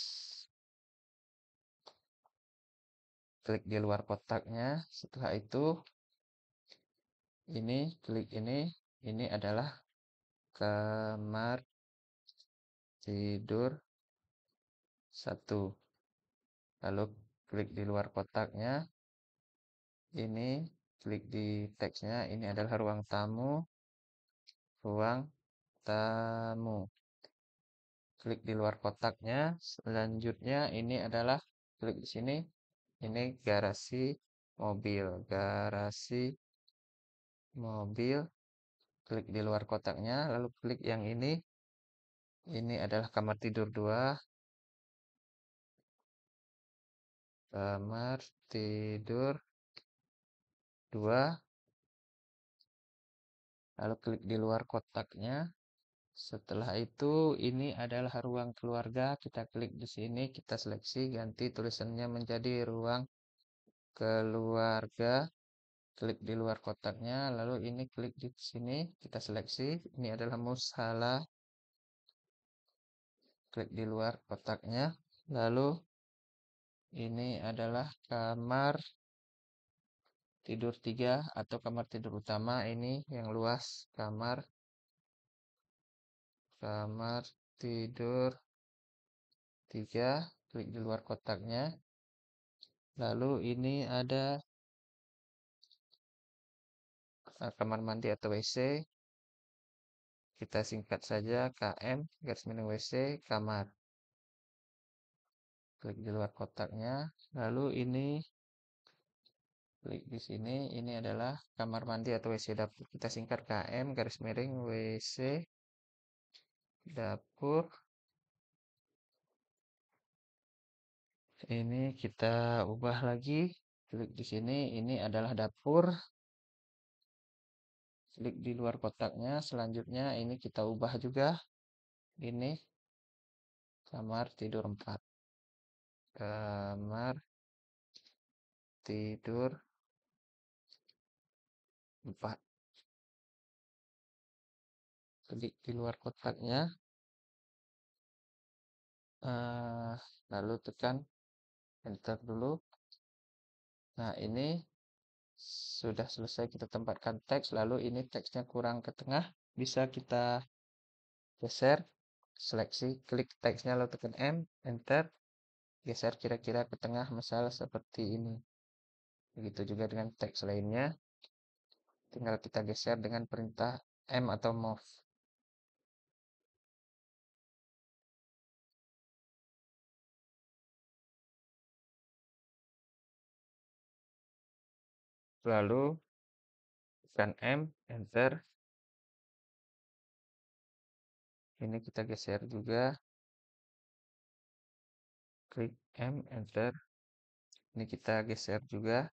Klik di luar kotaknya, setelah itu ini klik ini ini adalah kamar tidur satu. Lalu klik di luar kotaknya. Ini klik di teksnya. Ini adalah ruang tamu. Ruang tamu. Klik di luar kotaknya. Selanjutnya ini adalah klik di sini. Ini garasi mobil. Garasi mobil, klik di luar kotaknya, lalu klik yang ini. Ini adalah kamar tidur 2. Kamar tidur 2. Lalu klik di luar kotaknya. Setelah itu, ini adalah ruang keluarga. Kita klik di sini, kita seleksi, ganti tulisannya menjadi ruang keluarga klik di luar kotaknya, lalu ini klik di sini, kita seleksi, ini adalah mushala, klik di luar kotaknya, lalu ini adalah kamar tidur tiga atau kamar tidur utama, ini yang luas, kamar, kamar tidur tiga, klik di luar kotaknya, Lalu ini ada kamar mandi atau WC. Kita singkat saja KM garis miring WC kamar. Klik di luar kotaknya. Lalu ini klik di sini. Ini adalah kamar mandi atau WC dapur. Kita singkat KM garis miring WC dapur. Ini kita ubah lagi. Klik di sini. Ini adalah dapur. Klik di luar kotaknya. Selanjutnya ini kita ubah juga. Ini kamar tidur 4. Kamar tidur 4. Klik di luar kotaknya. Uh, lalu tekan enter dulu. Nah, ini sudah selesai kita tempatkan teks, lalu ini teksnya kurang ke tengah, bisa kita geser, seleksi, klik teksnya lalu tekan M, enter, geser kira-kira ke tengah, misalnya seperti ini. Begitu juga dengan teks lainnya, tinggal kita geser dengan perintah M atau move. Lalu tekan M, enter. Ini kita geser juga. Klik M, enter. Ini kita geser juga.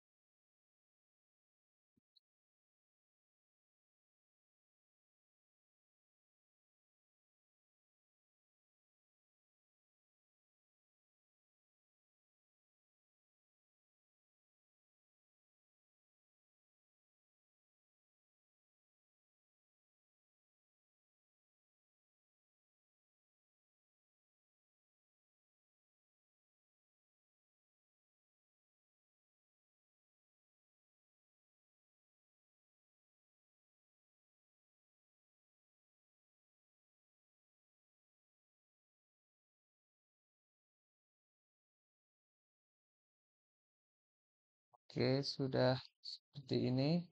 Oke, sudah seperti ini.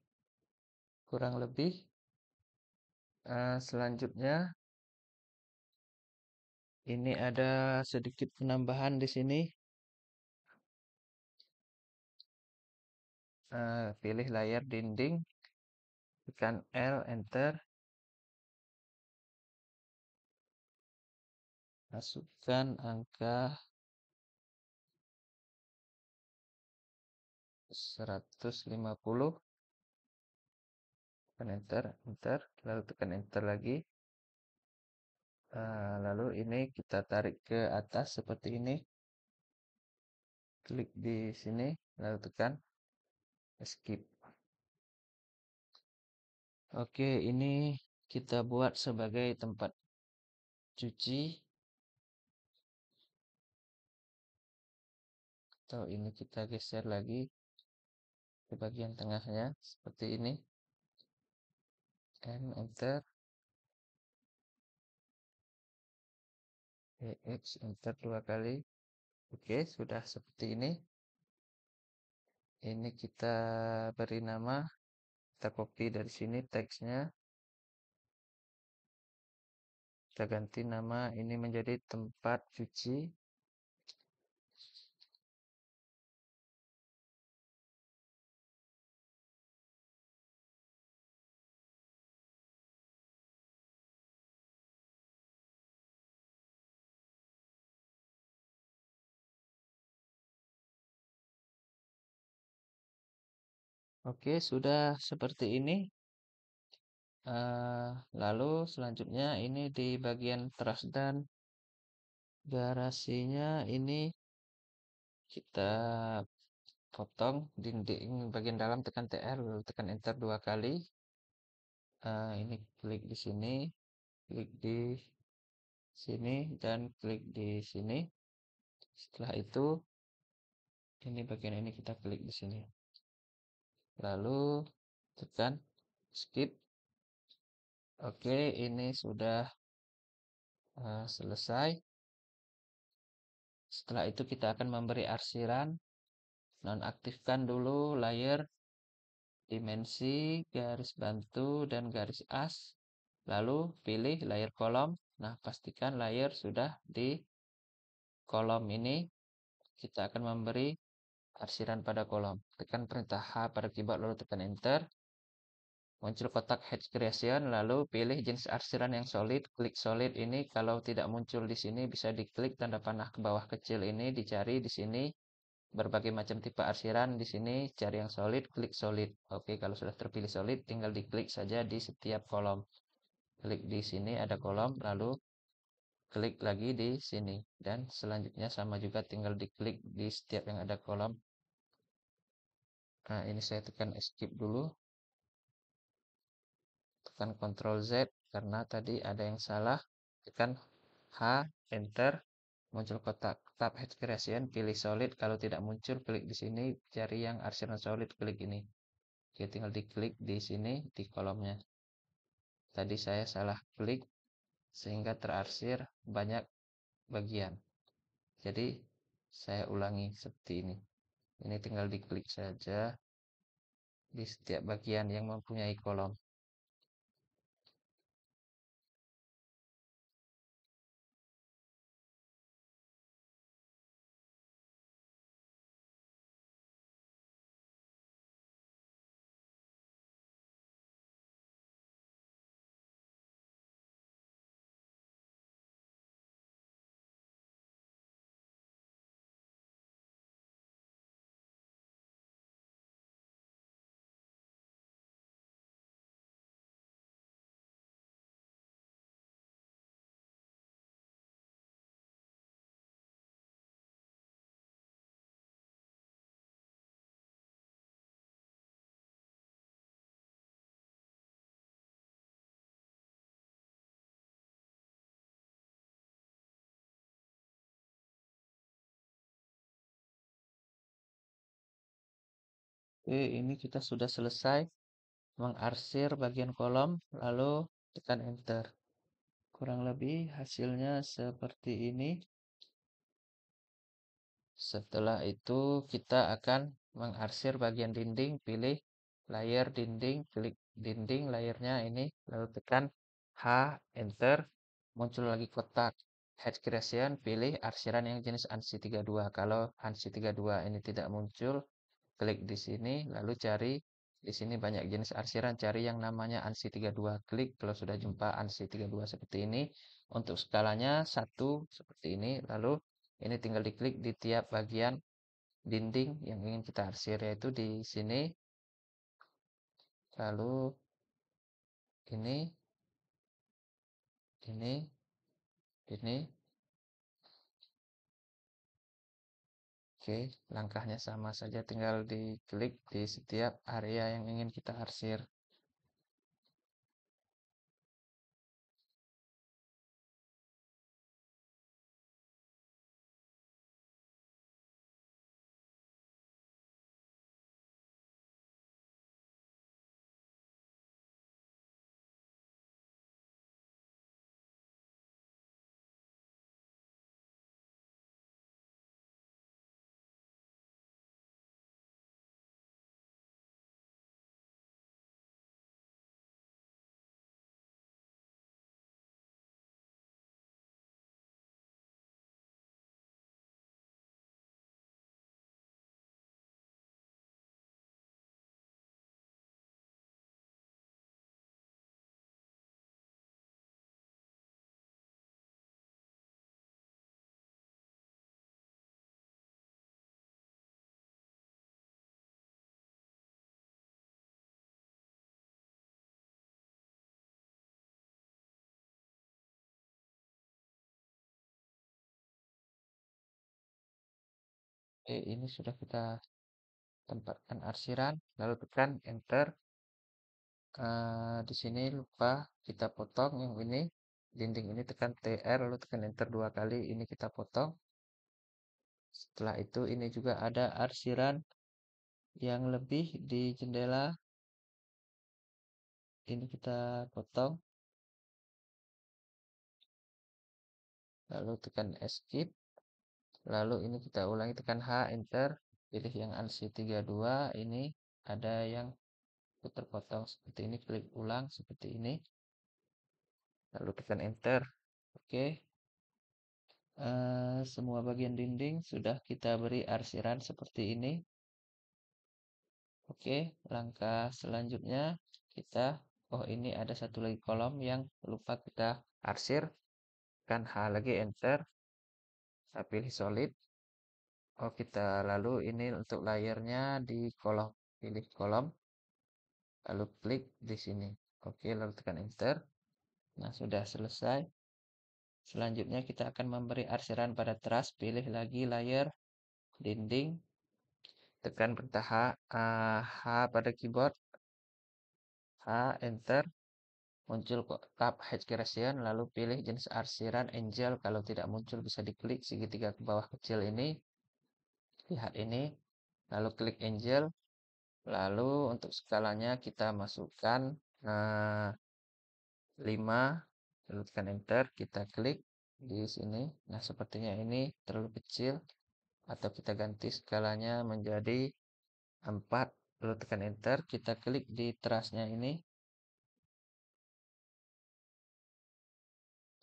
Kurang lebih. Uh, selanjutnya, ini ada sedikit penambahan di sini. Uh, pilih layar dinding, tekan L, enter. Masukkan angka 150 tekan enter enter lalu tekan enter lagi. Uh, lalu ini kita tarik ke atas seperti ini. Klik di sini lalu tekan escape oke ini kita buat sebagai tempat cuci. Atau ini kita geser lagi ke bagian tengahnya seperti ini. M enter. EX enter dua kali. Oke sudah seperti ini. Ini kita beri nama kita copy dari sini teksnya. Kita ganti nama ini menjadi tempat cuci Oke, sudah seperti ini. Uh, lalu selanjutnya ini di bagian teras dan garasinya ini kita potong dinding bagian dalam tekan TR lalu tekan enter dua kali. Uh, ini klik di sini, klik di sini dan klik di sini. Setelah itu ini bagian ini kita klik di sini lalu tekan skip oke ini sudah uh, selesai setelah itu kita akan memberi arsiran nonaktifkan dulu layer dimensi, garis bantu, dan garis as. Lalu pilih layer kolom. Nah, pastikan layer sudah di kolom ini. Kita akan memberi arsiran pada kolom. Tekan perintah H pada keyboard lalu tekan enter. Muncul kotak Hedge Creation, lalu pilih jenis arsiran yang solid. Klik solid ini, kalau tidak muncul di sini bisa diklik tanda panah ke bawah kecil ini, dicari di sini berbagai macam tipe arsiran di sini cari yang solid klik solid oke kalau sudah terpilih solid tinggal diklik saja di setiap kolom klik di sini ada kolom lalu klik lagi di sini. Dan selanjutnya sama juga tinggal diklik di setiap yang ada kolom. Nah ini saya tekan escape dulu. Tekan Ctrl Z karena tadi ada yang salah. Tekan H enter muncul kotak tab head creation pilih solid. Kalau tidak muncul klik di sini cari yang arsiran solid klik ini. Oke tinggal diklik di sini di kolomnya. Tadi saya salah klik sehingga terarsir banyak bagian. Jadi saya ulangi seperti ini. Ini tinggal diklik saja di setiap bagian yang mempunyai kolom Oke, ini kita sudah selesai mengarsir bagian kolom, lalu tekan enter. Kurang lebih hasilnya seperti ini. Setelah itu kita akan mengarsir bagian dinding, pilih layer dinding, klik dinding layernya ini, lalu tekan H, enter, muncul lagi kotak Head Creation, pilih arsiran yang jenis ANSI 32. Kalau ANSI 32 ini tidak muncul, klik di sini, lalu cari di sini banyak jenis arsiran, cari yang namanya ANSI 32. Klik kalau sudah jumpa ANSI 32 seperti ini. Untuk skalanya satu seperti ini, lalu ini tinggal diklik di tiap bagian dinding yang ingin kita arsir, yaitu di sini. Lalu ini, ini, ini, Oke, langkahnya sama saja, tinggal diklik di setiap area yang ingin kita arsir. Oke, ini sudah kita tempatkan arsiran, lalu tekan enter. Uh, di sini lupa kita potong yang ini, dinding ini tekan TR, lalu tekan enter dua kali, ini kita potong. Setelah itu ini juga ada arsiran yang lebih di jendela. Ini kita potong. Lalu tekan escape. Lalu ini kita ulangi tekan H, enter. pilih yang ANSI 32 ini ada yang terpotong seperti ini klik ulang seperti ini. Lalu tekan enter. Oke. Uh, semua bagian dinding sudah kita beri arsiran seperti ini. Oke langkah selanjutnya kita oh ini ada satu lagi kolom yang lupa kita arsir. Kan H lagi enter saya pilih solid. Oh kita lalu ini untuk layernya di kolom pilih kolom. Lalu klik di sini. Oke lalu tekan enter. Nah sudah selesai. Selanjutnya kita akan memberi arsiran pada teras pilih lagi layer dinding. Tekan perintah H, uh, H pada keyboard. H enter muncul tab Hedge creation lalu pilih jenis arsiran angel. Kalau tidak muncul bisa diklik segitiga ke bawah kecil ini. Lihat ini. Lalu klik angel. Lalu untuk skalanya kita masukkan nah, 5 lalu tekan enter kita klik di sini. Nah sepertinya ini terlalu kecil. Atau kita ganti skalanya menjadi 4 lalu tekan enter kita klik di terasnya ini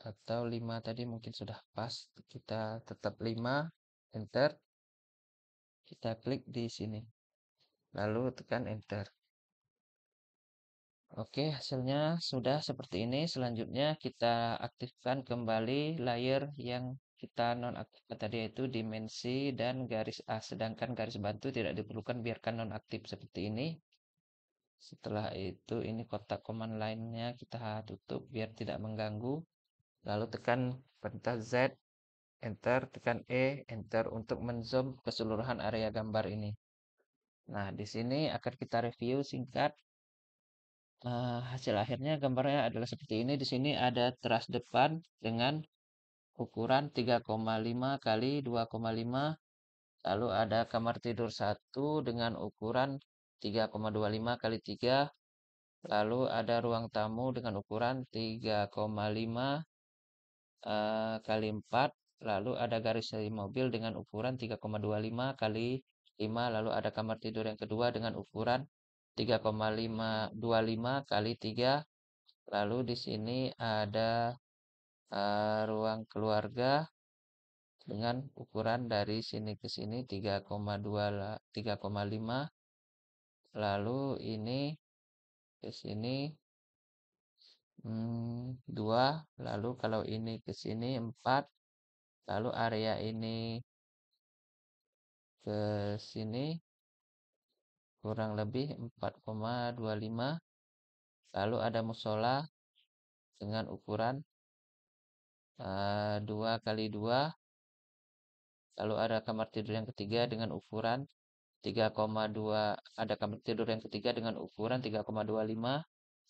atau 5 tadi mungkin sudah pas kita tetap 5 enter kita klik di sini lalu tekan enter Oke, hasilnya sudah seperti ini. Selanjutnya kita aktifkan kembali layer yang kita nonaktifkan tadi yaitu dimensi dan garis A. Sedangkan garis bantu tidak diperlukan biarkan nonaktif seperti ini. Setelah itu ini kotak command lainnya kita tutup biar tidak mengganggu. Lalu tekan perintah Z, enter, tekan E, enter untuk menzoom keseluruhan area gambar ini. Nah, di sini akan kita review singkat uh, hasil akhirnya gambarnya adalah seperti ini. Di sini ada teras depan dengan ukuran 3,5 kali 2,5. Lalu ada kamar tidur satu dengan ukuran 3,25 kali 3. Lalu ada ruang tamu dengan ukuran 3,5 eh, kali 4. Lalu ada garis mobil dengan ukuran 3,25 kali 5. Lalu ada kamar tidur yang kedua dengan ukuran 3,525 kali 3. Lalu di sini ada uh, ruang keluarga dengan ukuran dari sini ke sini 3,2 3,5. Lalu ini ke sini hmm, 2. Lalu kalau ini ke sini 4. Lalu area ini ke sini kurang lebih 4,25 lalu ada musola dengan ukuran uh, 2 kali 2 lalu ada kamar tidur yang ketiga dengan ukuran 3,2 ada kamar tidur yang ketiga dengan ukuran 3,25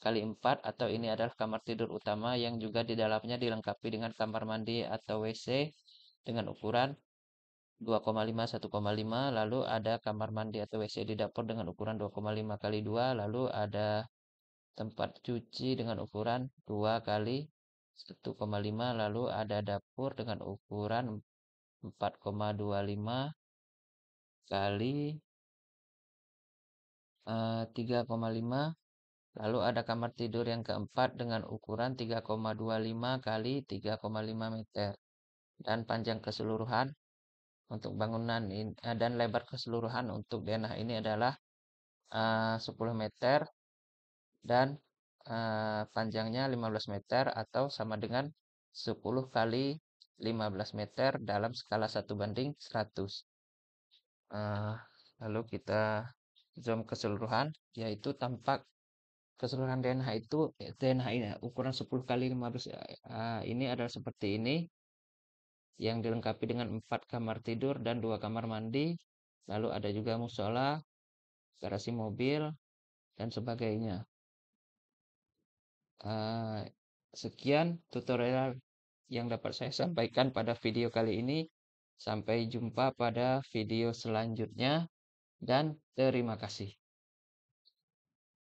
kali 4 atau ini adalah kamar tidur utama yang juga di dalamnya dilengkapi dengan kamar mandi atau WC dengan ukuran 2,5 1,5 lalu ada kamar mandi atau WC di dapur dengan ukuran 2,5 kali 2 lalu ada tempat cuci dengan ukuran 2 kali 1,5 lalu ada dapur dengan ukuran 4,25 kali uh, eh, 3,5 lalu ada kamar tidur yang keempat dengan ukuran 3,25 kali 3,5 meter dan panjang keseluruhan untuk bangunan ini, eh, dan lebar keseluruhan untuk denah ini adalah uh, 10 meter dan uh, panjangnya 15 meter atau sama dengan 10 kali 15 meter dalam skala 1 banding 100. Uh, lalu kita zoom keseluruhan yaitu tampak keseluruhan denah itu denah ini ukuran 10 kali 15 uh, ini adalah seperti ini yang dilengkapi dengan empat kamar tidur dan dua kamar mandi. Lalu ada juga musola, garasi mobil, dan sebagainya. Uh, sekian tutorial yang dapat saya sampaikan pada video kali ini. Sampai jumpa pada video selanjutnya dan terima kasih.